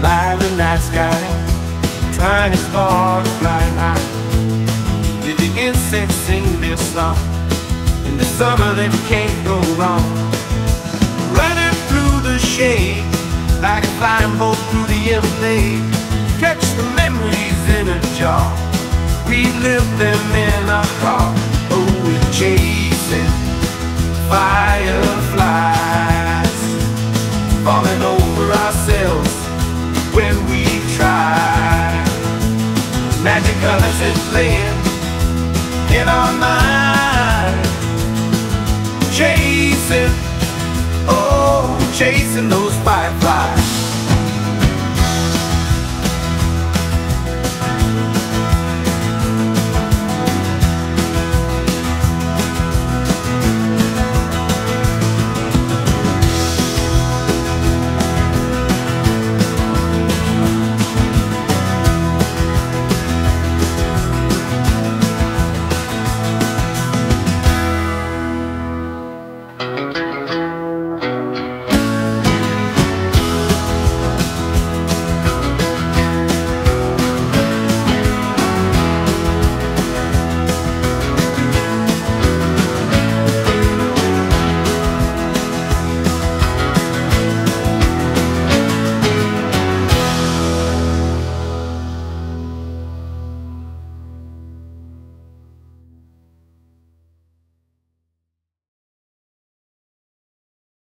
the night sky, trying hard to fly high. Did the insects sing their song? In the summer that can't go wrong. Running through the shade, like a flying boat through the everglades. Catch the memories in a jar. We live them in a car. Oh, we're chasing fireflies, when we try. Magic colors is playing in our mind, chasing, oh, chasing those fireflies.